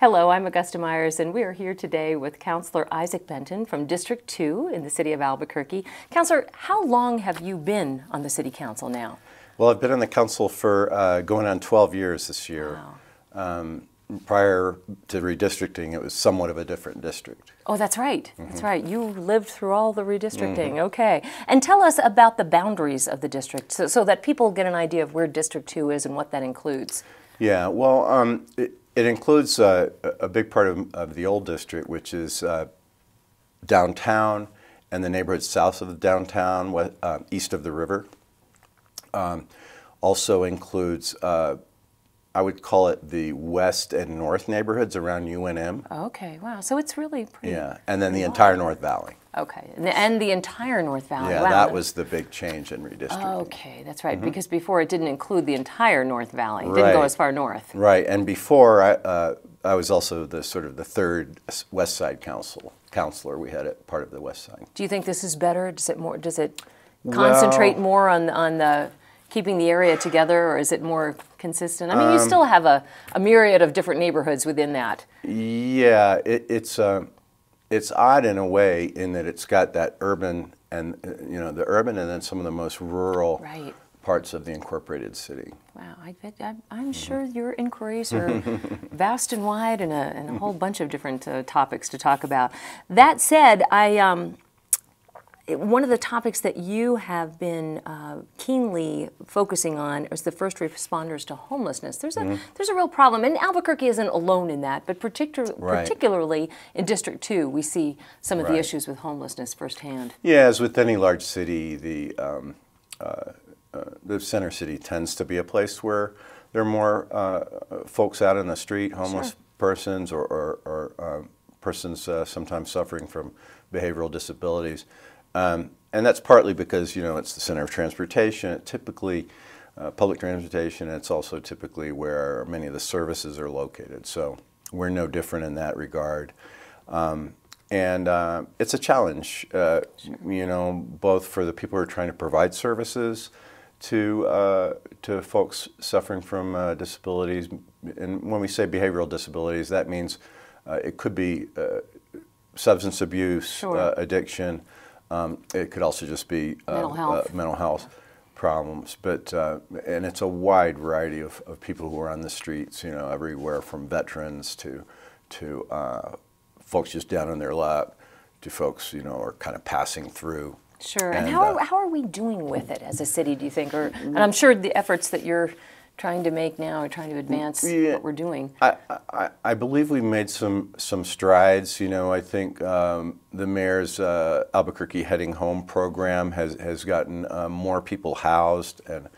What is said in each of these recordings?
Hello, I'm Augusta Myers, and we are here today with Councillor Isaac Benton from District 2 in the city of Albuquerque. Councillor, how long have you been on the city council now? Well, I've been on the council for uh, going on 12 years this year. Wow. Um, prior to redistricting, it was somewhat of a different district. Oh, that's right. That's right. You lived through all the redistricting. Okay. And tell us about the boundaries of the district so, so that people get an idea of where District 2 is and what that includes. Yeah, well, um, it, it includes uh, a big part of, of the old district, which is uh, downtown and the neighborhoods south of downtown, we- uh, east of the river. Um, also includes, uh, I would call it the west and north neighborhoods around UNM. Okay. Wow. So it's really pretty. Yeah, and then the entire North Valley. Okay. And the, and the entire North Valley. Yeah, wow. that was the big change in redistricting. Okay, that's right. Because before it didn't include the entire North Valley. It didn't go as far north. Right, and before I, uh, I was also the sort of the third West Side council counselor. We had it part of the West Side. Do you think this is better? Does it more? Does it concentrate Well- more on on the keeping the area together, or is it more consistent? I mean, Um, you still have a, a myriad of different neighborhoods within that. Yeah, it, it's uh, it's odd in a way in that it's got that urban and uh, you know the urban and then some of the most rural Right. parts of the incorporated city. Wow, I bet I, Mm-hmm. I'm sure your inquiries are vast and wide, and a, and a whole bunch of different uh, topics to talk about. That said, I. Um, one of the topics that you have been uh, keenly focusing on is the first responders to homelessness. There's a Mm-hmm. there's a real problem, and Albuquerque isn't alone in that. But particular, Right. particularly in District Two, we see some of the issues with homelessness firsthand. Yeah, as with any large city, the um, uh, uh, the center city tends to be a place where there are more uh, folks out in the street, homeless Sure. persons or, or, or um, persons uh, sometimes suffering from behavioral disabilities. Um, and that's partly because you know it's the center of transportation. It typically, uh, public transportation. It's also typically where many of the services are located. So we're no different in that regard. Um, and uh, it's a challenge, uh, you know, both for the people who are trying to provide services to uh, to folks suffering from uh, disabilities. And when we say behavioral disabilities, that means uh, it could be uh, substance abuse, Sure. uh, addiction. Um, it could also just be uh, Mental health. Uh, mental health problems. But uh, and it's a wide variety of, of people who are on the streets. You know, everywhere from veterans to to uh, folks just down on their luck to folks you know are kind of passing through. Sure. And, And, how, are, uh, how are we doing with it as a city, do you think? Or, and I'm sure the efforts that you're trying to make now or trying to advance Yeah. what we're doing. I, I, I believe we've made some some strides. You know, I think um, the mayor's uh, Albuquerque Heading Home program has has gotten uh, more people housed and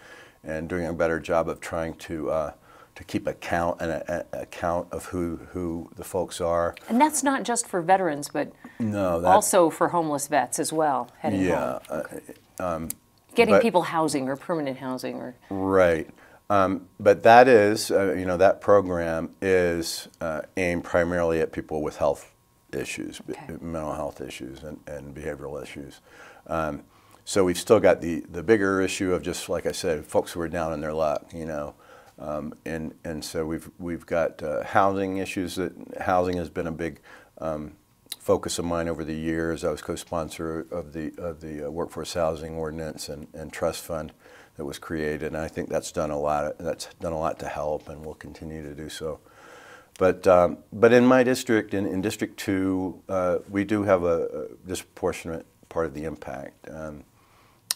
and doing a better job of trying to uh, to keep account and a, a, account of who who the folks are. And that's not just for veterans, but No, that, also for homeless vets as well, heading yeah, home. uh, Getting but- people housing or permanent housing or Right. Um, but that is, uh, you know, that program is uh, aimed primarily at people with health issues, b- Okay. mental health issues, and, and behavioral issues. Um, so we've still got the, the bigger issue of just, like I said, folks who are down in their luck, you know. Um, and, and so we've, we've got uh, housing issues that housing has been a big um, focus of mine over the years. I was co-sponsor of the, of the uh, workforce housing ordinance and, and trust fund that was created, and I think that's done a lot. That's done a lot to help, and will continue to do so. But um, but in my district, in, in District Two, uh, we do have a, a disproportionate part of the impact, um,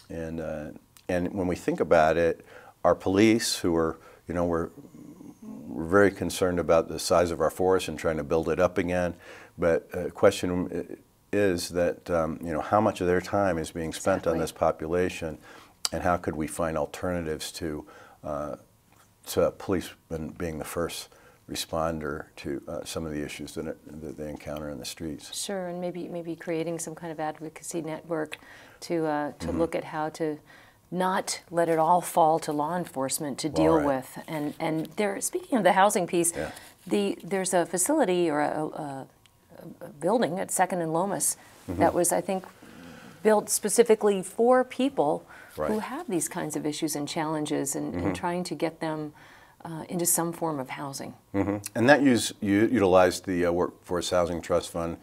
and uh, and when we think about it, our police, who are you know we're we're very concerned about the size of our force and trying to build it up again. But the question is that um, you know how much of their time is being spent on this population, and how could we find alternatives to uh, to policemen being the first responder to uh, some of the issues that, it, that they encounter in the streets. Sure, and maybe maybe creating some kind of advocacy network to uh, to Mm-hmm. look at how to not let it all fall to law enforcement to deal right. with. And and there, speaking of the housing piece, Yeah. the there's a facility or a, a, a building at Second and Lomas Mm-hmm. that was, I think, built specifically for people who Right. Mm-hmm. have these kinds of issues and challenges, and, and trying to get them uh, into some form of housing. And that use, u- utilized the uh, Workforce Housing Trust Fund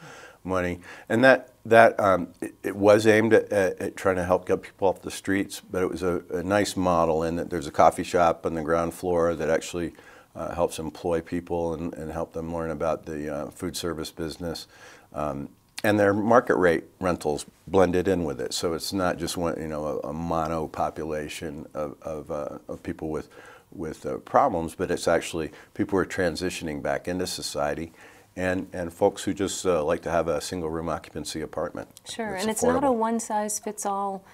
money. And that, that um, it, it was aimed at, at, at trying to help get people off the streets, but it was a, a nice model in that there's a coffee shop on the ground floor that actually uh, helps employ people and, and help them learn about the uh, food service business. Um, and their market rate rentals blended in with it, so it's not just one, you know, a, a mono population of, of, uh, of people with with uh, problems, but it's actually people who are transitioning back into society, and and folks who just uh, like to have a single room occupancy apartment. Sure, and it's not a one size fits all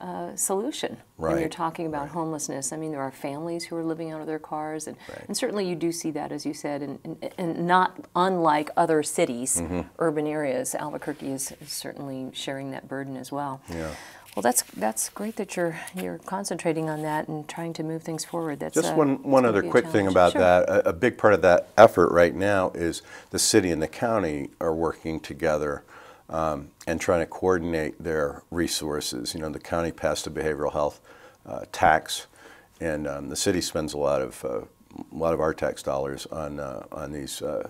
uh, solution when you're talking about homelessness. I mean, there are families who are living out of their cars, and, Right. and certainly you do see that, as you said, and, not unlike other cities, Mm-hmm. urban areas. Albuquerque is, is certainly sharing that burden as well. Yeah. Well, that's that's great that you're you're concentrating on that and trying to move things forward. That's Just uh, one, one other quick thing about Sure. that. A, a big part of that effort right now is the city and the county are working together um, and trying to coordinate their resources. You know, the county passed a behavioral health uh, tax, and um, the city spends a lot of uh, a lot of our tax dollars on uh, on these uh,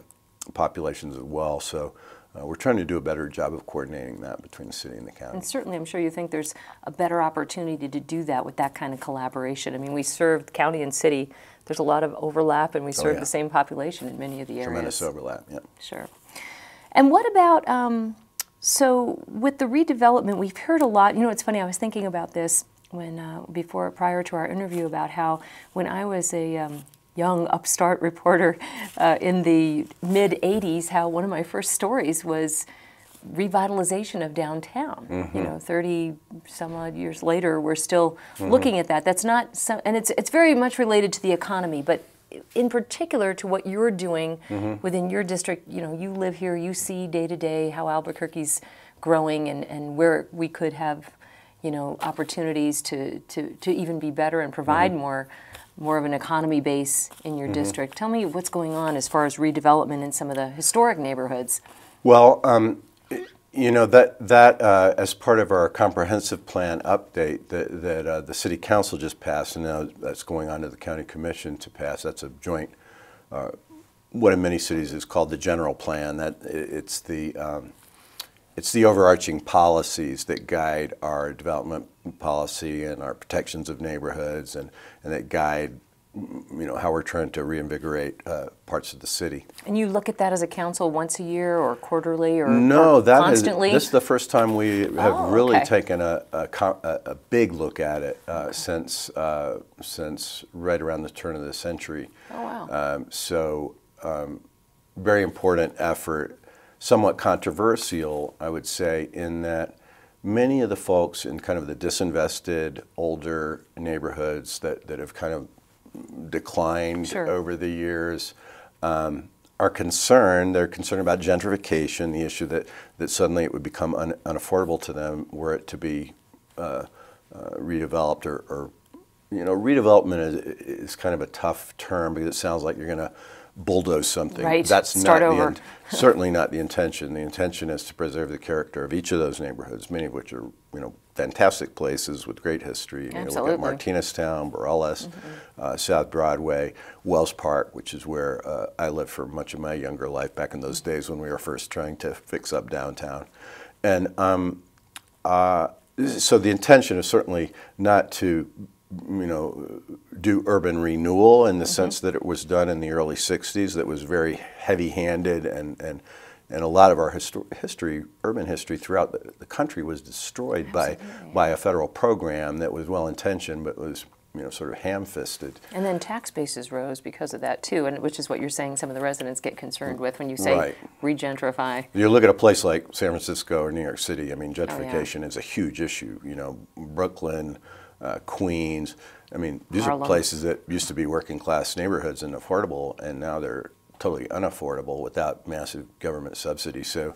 populations as well. So. Uh, we're trying to do a better job of coordinating that between the city and the county. And certainly, I'm sure you think there's a better opportunity to do that with that kind of collaboration. I mean, we serve county and city. There's a lot of overlap, and we serve Oh, yeah. the same population in many of the areas. Tremendous overlap. Yeah. Sure. And what about um, so with the redevelopment? We've heard a lot. You know, it's funny. I was thinking about this when uh, before prior to our interview about how when I was a um, young upstart reporter uh, in the mid '80s, how one of my first stories was revitalization of downtown. You know, 30 some odd years later, we're still looking at that. That's not some, and it's it's very much related to the economy, but in particular to what you're doing mm-hmm. within your district. You know, you live here, you see day to day how Albuquerque's growing and, and where we could have, you know, opportunities to, to, to even be better and provide mm-hmm. more more of an economy base in your mm-hmm. district. Tell me what's going on as far as redevelopment in some of the historic neighborhoods. Well, um, you know that that uh, as part of our comprehensive plan update that, that uh, the city council just passed, and now that's going on to the county commission to pass. That's a joint, uh, what in many cities is called the general plan. That it's the um, it's the overarching policies that guide our development policy and our protections of neighborhoods, and and that guide you know how we're trying to reinvigorate uh, parts of the city. And you look at that as a council once a year or quarterly or, No, or that is constantly? this is the first time we have Oh, really okay. taken a, a, a, big look at it uh, since uh, since right around the turn of the century. Oh, wow. Um, so, um, very important effort, somewhat controversial, I would say, in that many of the folks in kind of the disinvested, older neighborhoods that, that have kind of declined Sure. over the years um, are concerned. They're concerned about gentrification, the issue that, that suddenly it would become un, unaffordable to them were it to be uh, uh, redeveloped or, or, you know, redevelopment is, is kind of a tough term because it sounds like you're going to bulldoze something. Right, That's start not over. The, in- certainly not the intention. The intention is to preserve the character of each of those neighborhoods, many of which are, you know, fantastic places with great history. You know, look Absolutely. at Martinez Town, Barelas, uh, South Broadway, Wells Park, which is where uh, I lived for much of my younger life back in those days when we were first trying to fix up downtown. And um, uh, so the intention is certainly not to, you know, do urban renewal in the sense that it was done in the early '60s. That was very heavy-handed, and and and a lot of our histo- history, urban history throughout the, the country, was destroyed by by a federal program that was well-intentioned, but was you know sort of ham-fisted. And then tax bases rose because of that too, and which is what you're saying some of the residents get concerned with when you say Right. regentrify. You look at a place like San Francisco or New York City. I mean, gentrification is a huge issue. You know, Brooklyn, uh, Queens. I mean, these Harlem. are places that used to be working class neighborhoods and affordable, and now they're totally unaffordable without massive government subsidy. So,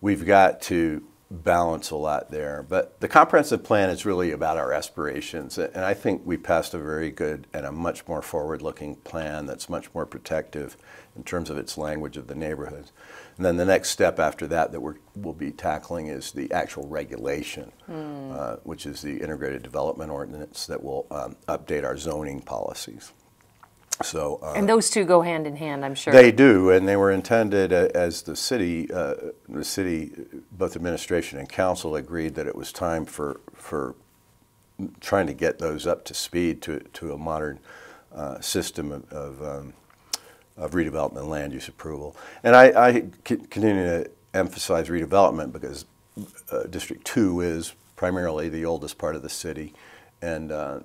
we've got to balance a lot there. But the comprehensive plan is really about our aspirations, and I think we passed a very good and a much more forward-looking plan that's much more protective in terms of its language of the neighborhoods. And then the next step after that that we're, we'll be tackling is the actual regulation, uh, which is the integrated development ordinance that will um, update our zoning policies. So uh, And those two go hand in hand, I'm sure. they do, and they were intended uh, as the city, uh, the city, both administration and council agreed that it was time for for trying to get those up to speed to to a modern uh, system of. of um, of redevelopment and land use approval. And I continue to emphasize redevelopment because uh, District 2 is primarily the oldest part of the city. And, uh,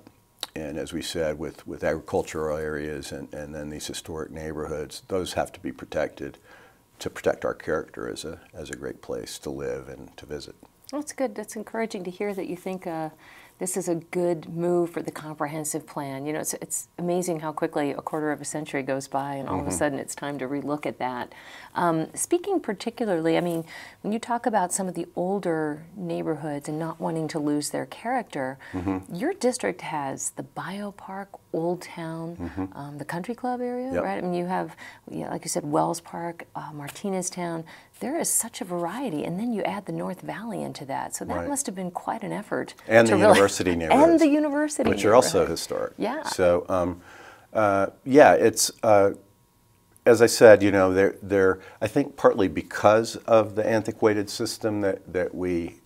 and as we said, with, with agricultural areas and, and then these historic neighborhoods, those have to be protected to protect our character as a, as a great place to live and to visit. That's good. That's encouraging to hear that you think uh, this is a good move for the comprehensive plan. You know, it's, it's amazing how quickly a quarter of a century goes by, and all of a sudden it's time to relook at that. Um, speaking particularly, I mean, when you talk about some of the older neighborhoods and not wanting to lose their character, your district has the Biopark, Old Town, um, the Country Club area, Yep. right? I mean, you have, yeah, like you said, Wells Park, uh, Martinez Town. There is such a variety, and then you add the North Valley into that. So that Right. must have been quite an effort. And the really- university and the university, which are also historic. Yeah. So, um, uh, yeah, it's uh, as I said, you know, they're, they're I think partly because of the antiquated system that that we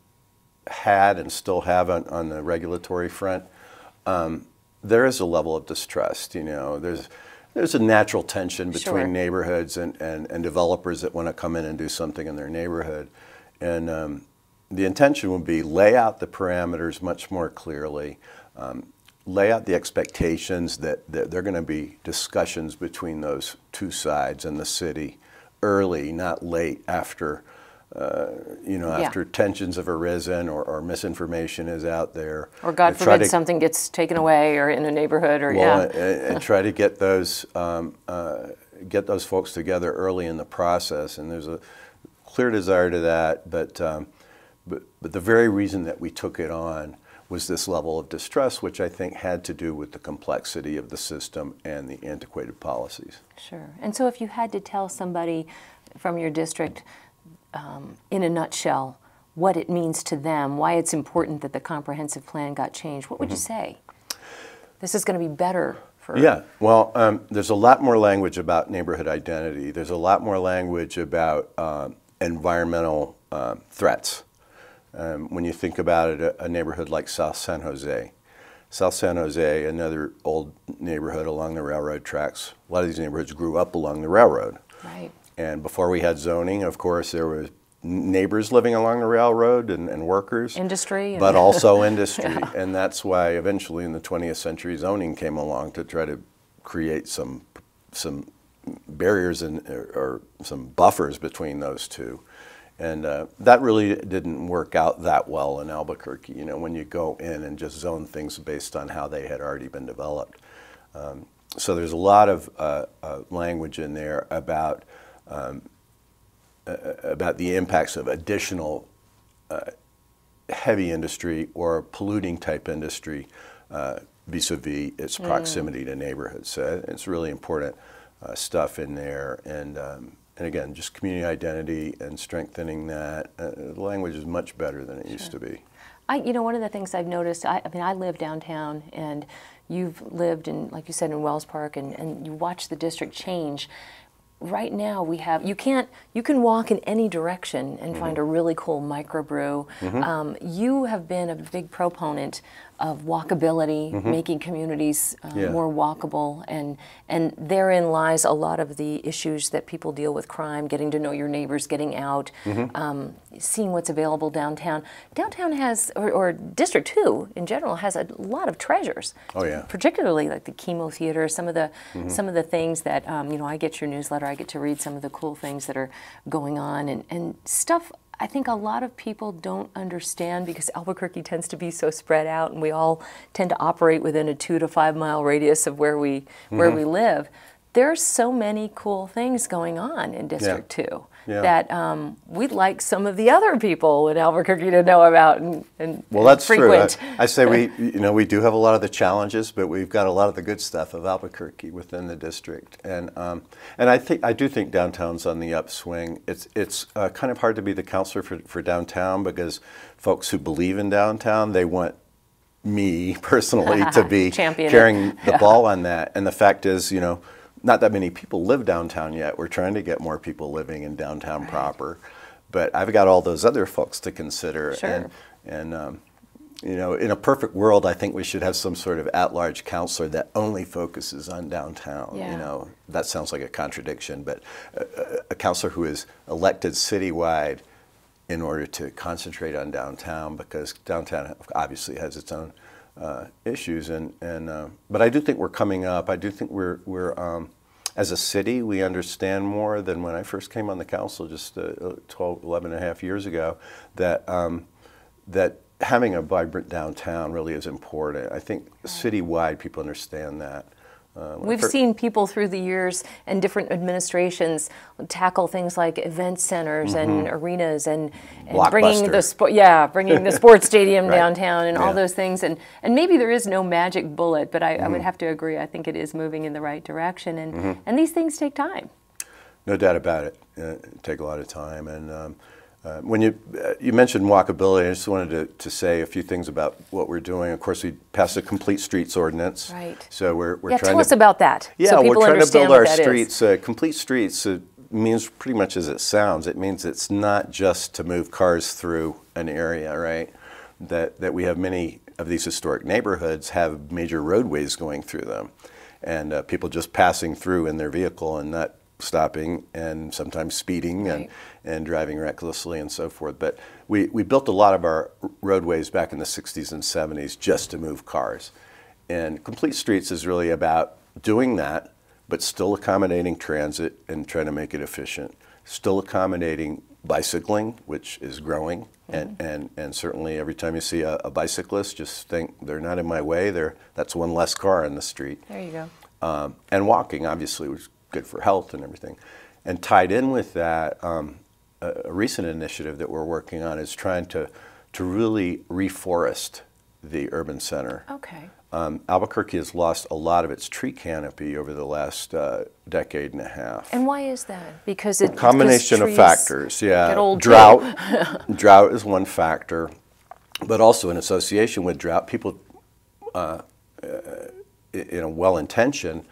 had and still have on, on the regulatory front. Um, there is a level of distrust. You know, there's there's a natural tension between Sure. neighborhoods and, and, and developers that want to come in and do something in their neighborhood. And um, the intention would be lay out the parameters much more clearly, um, lay out the expectations that, that there are going to be discussions between those two sides and the city early, not late after. Uh, you know, Yeah. after tensions have arisen or, or misinformation is out there, Or God forbid to- something gets taken away, or in a neighborhood, or well, yeah. and, and try to get those um, uh, get those folks together early in the process. And there's a clear desire to that, but um, but but the very reason that we took it on was this level of distress, which I think had to do with the complexity of the system and the antiquated policies. Sure. And so, if you had to tell somebody from your district, um, in a nutshell, what it means to them, why it's important that the comprehensive plan got changed, what would you say? This is going to be better for. Yeah, well, um, there's a lot more language about neighborhood identity. There's a lot more language about um, environmental um, threats. Um, when you think about it, a, a neighborhood like South San Jose, South San Jose, another old neighborhood along the railroad tracks. A lot of these neighborhoods grew up along the railroad. Right. And before we had zoning, of course, there was neighbors living along the railroad and, and workers. Industry and- But also industry. And that's why eventually in the 20th century zoning came along to try to create some, some barriers and, or, or some buffers between those two. And uh, that really didn't work out that well in Albuquerque, you know, when you go in and just zone things based on how they had already been developed. Um, so there's a lot of uh, uh, language in there about um, uh, about the impacts of additional uh, heavy industry or polluting type industry uh, vis-a-vis its proximity to neighborhoods. So it's really important uh, stuff in there, and um, and again, just community identity and strengthening that. Uh, the language is much better than it used to be. I, you know, one of the things I've noticed, I, I mean, I live downtown, and you've lived in, like you said, in Wells Park, and, and you watch the district change. Right now, we have you can't you can walk in any direction and find a really cool microbrew. Um, you have been a big proponent of walkability, making communities uh, Yeah. more walkable, and and therein lies a lot of the issues that people deal with crime, getting to know your neighbors, getting out, Mm-hmm. um, seeing what's available downtown. Downtown has, or, or District Two in general, has a lot of treasures. Oh, yeah. Particularly like the KiMo theater, some of the some of the things that um, you know. I get your newsletter. I get to read some of the cool things that are going on and and stuff. I think a lot of people don't understand because Albuquerque tends to be so spread out, and we all tend to operate within a two to five mile radius of where we where mm-hmm. we live. There's so many cool things going on in District Two Yeah. that um, we'd like some of the other people in Albuquerque to know about and, and Well, that's frequent. true. I, I say we, you know, we do have a lot of the challenges, but we've got a lot of the good stuff of Albuquerque within the district, and um, and I think I do think downtown's on the upswing. It's it's uh, kind of hard to be the counselor for, for downtown because folks who believe in downtown they want me personally to be Champion carrying the ball on that. And the fact is, you know, not that many people live downtown yet. We're trying to get more people living in downtown proper, but I've got all those other folks to consider. Sure. And, and um, you know, in a perfect world, I think we should have some sort of at-large counselor that only focuses on downtown. Yeah. You know, that sounds like a contradiction, but a, a, a counselor who is elected citywide in order to concentrate on downtown because downtown obviously has its own uh, issues. And, and uh, but I do think we're coming up. I do think we're we're um, as a city we understand more than when I first came on the council just uh, 12, 11 and a half years ago. That um, that having a vibrant downtown really is important. I think citywide people understand that. Uh, We've seen people through the years and different administrations tackle things like event centers and arenas and, and bringing the Mm-hmm. Sport, yeah, bringing the sports stadium Right. downtown and all those things. And and maybe there is no magic bullet, but I, I Mm-hmm. would have to agree. I think it is moving in the right direction, and and these things take time. No doubt about it. Uh, take a lot of time. And um, uh, when you uh, you mentioned walkability, I just wanted to, to say a few things about what we're doing. Of course, we passed a complete streets ordinance. Right. So we're, we're yeah, trying tell us to about that. yeah, so people we're trying to build our what that is. streets. Uh, complete streets uh, means pretty much as it sounds. It means it's not just to move cars through an area, right? That that we have many of these historic neighborhoods have major roadways going through them, and uh, people just passing through in their vehicle and not stopping and sometimes speeding and, Right. and driving recklessly and so forth. But we, we built a lot of our roadways back in the 60s and 70s just to move cars. And Complete Streets is really about doing that, but still accommodating transit and trying to make it efficient. Still accommodating bicycling, which is growing. And, and, and certainly every time you see a, a bicyclist, just think they're not in my way. They're, that's one less car in the street There you go. um, and walking obviously was good for health and everything. And tied in with that, um, a, a recent initiative that we're working on is trying to to really reforest the urban center. Okay. Um, Albuquerque has lost a lot of its tree canopy over the last uh, decade and a half. And why is that? Because it a combination of factors. Yeah, drought. drought is one factor, but also in association with drought, people, uh, uh, in a well-intentioned,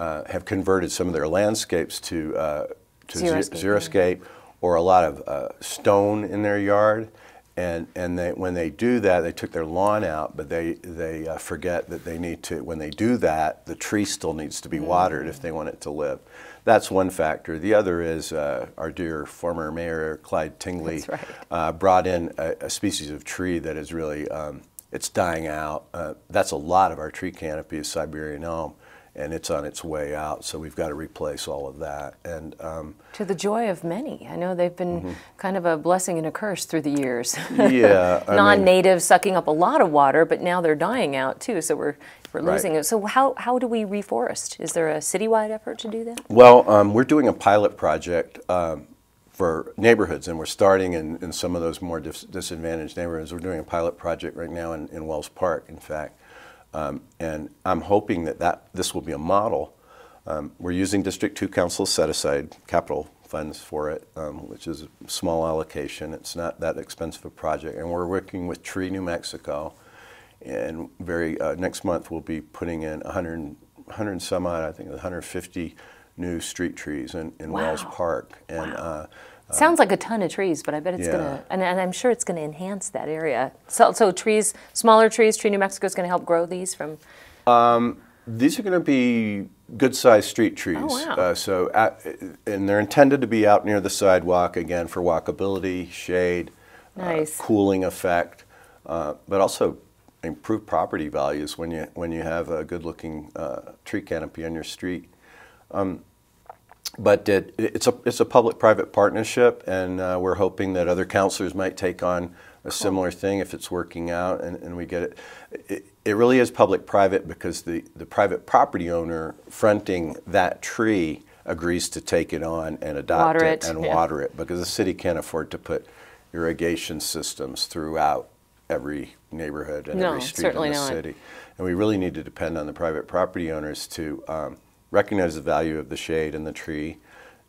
uh, have converted some of their landscapes to uh, to Xeriscape, or a lot of uh, stone in their yard. And, and they, when they do that, they took their lawn out, but they, they uh, forget that they need to, when they do that, the tree still needs to be watered if they want it to live. That's one factor. The other is uh, our dear former mayor, Clyde Tingley, right. uh, brought in a, a species of tree that is really, um, it's dying out. Uh, that's a lot of our tree canopy is Siberian elm, and it's on its way out, so we've got to replace all of that. And um, To the joy of many. I know they've been Mm-hmm. kind of a blessing and a curse through the years. yeah, Non-native sucking up a lot of water, but now they're dying out too. So we're we're Right. losing it. So how how do we reforest? Is there a citywide effort to do that? Well, um, we're doing a pilot project um, for neighborhoods, and we're starting in, in some of those more dis- disadvantaged neighborhoods. We're doing a pilot project right now in, in Wells Park, in fact, um, and I'm hoping that, that this will be a model. Um, we're using District 2 Council set aside capital funds for it, um, which is a small allocation. It's not that expensive a project, and we're working with Tree New Mexico. And very uh, next month we'll be putting in 100, 100 and some odd, I think 150 new street trees in, in Wells Park. And uh, Sounds like a ton of trees, but I bet it's Yeah. gonna, and, and I'm sure it's gonna enhance that area. So, so trees, smaller trees, Tree New Mexico is gonna help grow these from. these are going to be good-sized street trees. Oh, wow. uh, so, at, and they're intended to be out near the sidewalk again for walkability, shade, Nice. uh, cooling effect, uh, but also improve property values when you when you have a good-looking uh, tree canopy on your street. Um, but it, it's a it's a public-private partnership, and uh, we're hoping that other counselors might take on a similar thing if it's working out, and, and we get it. it. It really is public-private because the, the private property owner fronting that tree agrees to take it on and adopt Water it, it, and yeah. water it because the city can't afford to put irrigation systems throughout every neighborhood and No, every street in the not. city. And we really need to depend on the private property owners to um, recognize the value of the shade and the tree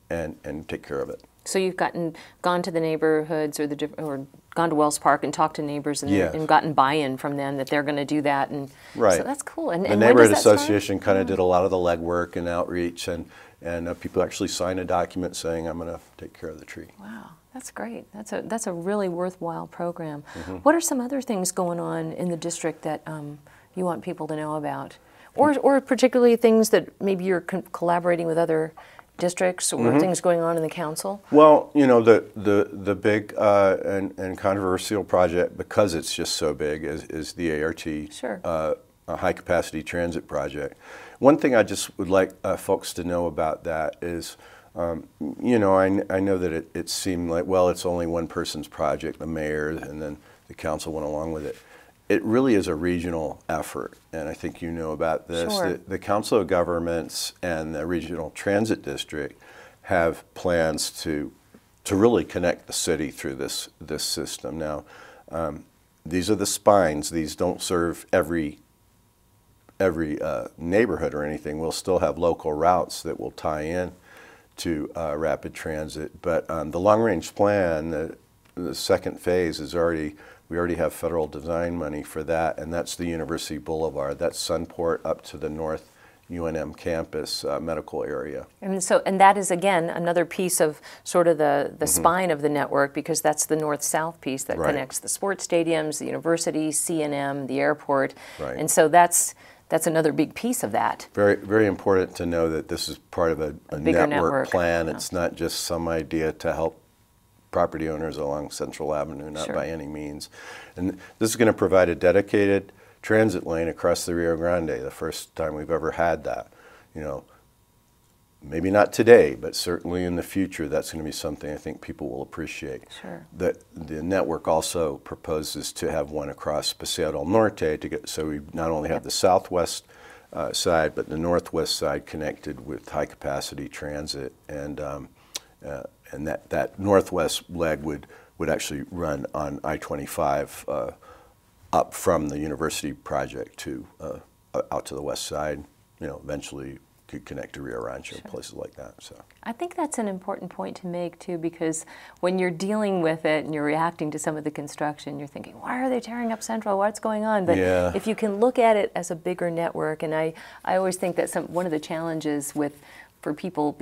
and, and take care of it. So you've gotten gone to the neighborhoods or the or gone to Wells Park and talked to neighbors and, Yes. and gotten buy-in from them that they're going to do that and Right. so that's cool. And, The and neighborhood association kind of did a lot of the legwork and outreach, and and uh, people actually signed a document saying, "I'm going to take care of the tree." Wow, that's great. That's a that's a really worthwhile program. Mm-hmm. What are some other things going on in the district that um, you want people to know about, or or particularly things that maybe you're co- collaborating with other districts or Mm-hmm. things going on in the council? Well, you know, the the the big uh, and and controversial project because it's just so big is is the ART Sure. uh, a high capacity transit project. One thing I just would like uh, folks to know about that is. Um, you know, I, I know that it, it seemed like, well, it's only one person's project, the mayor, and then the council went along with it. It really is a regional effort, and I think you know about this. Sure. The, the Council of Governments and the Regional Transit District have plans to to really connect the city through this this system. Now, um, these are the spines. These don't serve every every uh, neighborhood or anything. We'll still have local routes that will tie in to uh, rapid transit. But um, the long range plan, the, the second phase is already. We already have federal design money for that, and that's the University Boulevard. That's Sunport up to the north UNM campus uh, medical area. And so, and that is again another piece of sort of the, Mm-hmm. the spine of the network because that's the north-south piece that Right. connects the sports stadiums, the university, CNM, the airport, Right. and so that's that's another big piece of that. Very, very important to know that this is part of a, a, bigger network, network, plan. yeah. It's not just some idea to help property owners along Central Avenue, not Sure. by any means. And this is going to provide a dedicated transit lane across the Rio Grande, the first time we've ever had that. You know, maybe not today, but certainly in the future, that's going to be something I think people will appreciate. Sure. The, the network also proposes to have one across Paseo del Norte to get, so we not only have the southwest uh, side, but the northwest side connected with high capacity transit. And, um, uh, and that, that northwest leg would, would actually run on I 25 uh, up from the university project to uh, out to the west side. You know, eventually could connect to Rio Rancho and places like that. So. I think that's an important point to make too, because when you're dealing with it and you're reacting to some of the construction, you're thinking, why are they tearing up Central? What's going on? But Yeah. if you can look at it as a bigger network, and I, I always think that some, one of the challenges with for people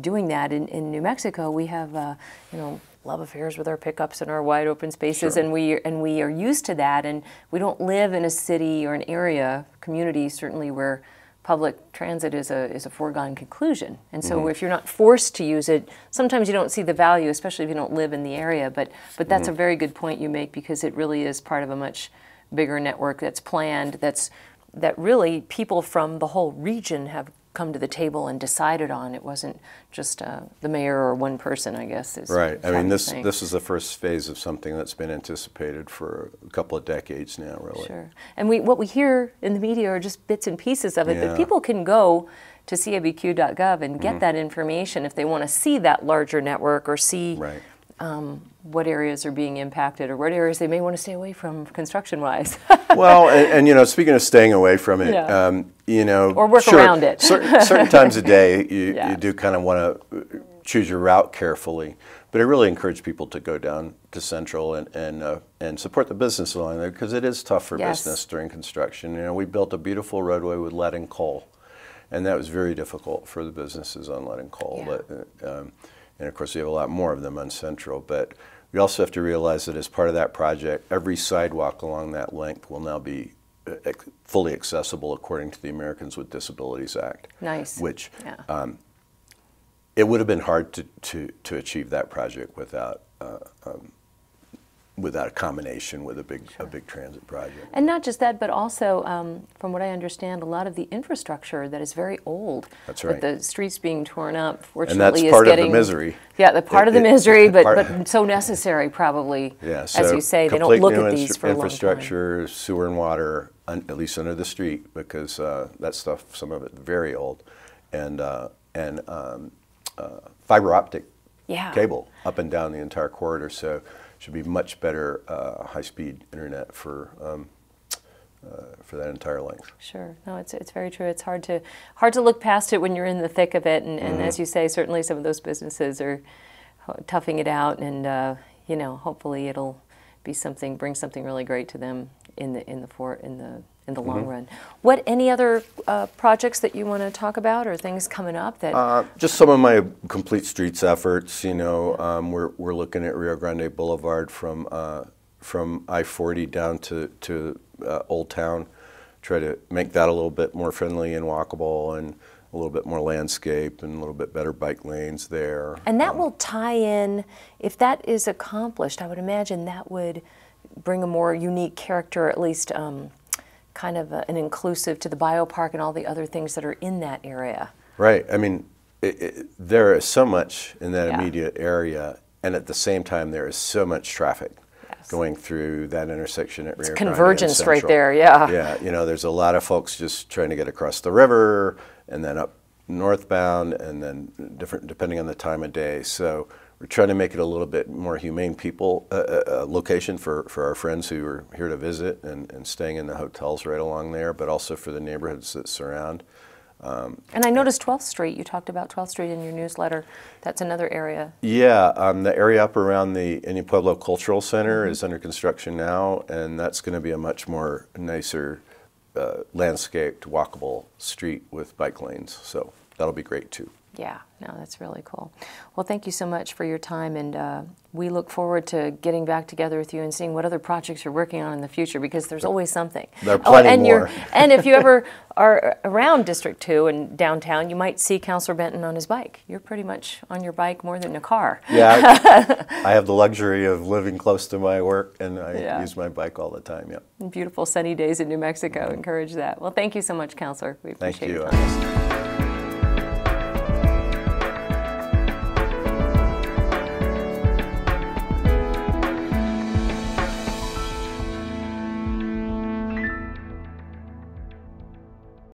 doing that in, in New Mexico, we have, uh, you know, love affairs with our pickups and our wide open spaces, Sure. and we and we are used to that, and we don't live in a city or an area, community certainly where public transit is a is a foregone conclusion. And so if you're not forced to use it, sometimes you don't see the value, especially if you don't live in the area. But but that's a very good point you make because it really is part of a much bigger network that's planned. That's that really people from the whole region have come to the table and decided on. It wasn't just uh, the mayor or one person, I guess. Is Right. I mean, this this is the first phase of something that's been anticipated for a couple of decades now, really. Sure. And we what we hear in the media are just bits and pieces of it, Yeah. but people can go to cabq.gov and get that information if they want to see that larger network or see Right. What areas are being impacted or what areas they may want to stay away from construction wise. well, and, and, you know, speaking of staying away from it, Yeah. um, you know, Or work sure, around it. certain, certain times a day, you, Yeah. you do kind of want to choose your route carefully. But I really encourage people to go down to Central and and, uh, and support the business along there because it is tough for Yes. business during construction. You know, we built a beautiful roadway with lead and coal, and that was very difficult for the businesses on lead and coal. Yeah. But, uh, um, and of course, we have a lot more of them on Central. But we also have to realize that as part of that project, every sidewalk along that length will now be uh, fully accessible according to the Americans with Disabilities Act. nice. Which yeah. it would have been hard to, to, to achieve that project without uh, um, without a combination with a big a big transit project. and not just that, but also, um, from what I understand, a lot of the infrastructure that is very old. That's With right. the streets being torn up, fortunately, And that's is part of the getting misery. Yeah, the part It- of the it- misery, but, part- but so necessary probably. Yeah, as so you say, they don't look new at these for a long time. infrastructure, sewer and water, un, at least under the street, because uh, that stuff, some of it, very old, and uh, and um, uh, fiber optic Yeah. cable up and down the entire corridor. So should be much better uh, high-speed internet for um, uh, for that entire length. Sure. No, it's it's very true. It's hard to hard to look past it when you're in the thick of it, and, and Mm-hmm. as you say, certainly some of those businesses are toughing it out, and uh, you know, hopefully it'll be something, bring something really great to them in the in the for in the in the Mm-hmm. long run. What any other uh, projects that you want to talk about, or things coming up that? Uh, just some of my complete streets efforts. You know, um, we're we're looking at Rio Grande Boulevard from uh, from I-40 down to to uh, Old Town. Try to make that a little bit more friendly and walkable, and a little bit more landscape, and a little bit better bike lanes there. And that will tie in, if that is accomplished, I would imagine that would bring a more unique character, at least um, kind of a, an inclusive to the biopark and all the other things that are in that area. Right. I mean, it, it, there is so much in that Yeah. immediate area, and at the same time, there is so much traffic Yes. going through that intersection at Rio Grande convergence right there, yeah. Yeah. You know, there's a lot of folks just trying to get across the river and then up northbound, and then different depending on the time of day. So we're trying to make it a little bit more humane people uh, uh, uh, location for, for our friends who are here to visit and, and staying in the hotels right along there, but also for the neighborhoods that surround. And I noticed 12th Street, you talked about 12th Street in your newsletter. That's another area. Yeah, um, the area up around the Indian Pueblo Cultural Center is under construction now, and that's going to be a much more nicer, uh, landscaped, walkable street with bike lanes. So that'll be great too. Yeah, no, that's really cool. Well, thank you so much for your time, and uh, we look forward to getting back together with you and seeing what other projects you're working on in the future because there's always something. There are plenty and more. and if you ever are around District 2 and downtown, you might see Councilor Benton on his bike. You're pretty much on your bike more than in a car. Yeah, I, I have the luxury of living close to my work, and I Yeah. use my bike all the time. Yep. Beautiful sunny days in New Mexico encourage that. Well, thank you so much, Councilor. We Thank appreciate you. your time.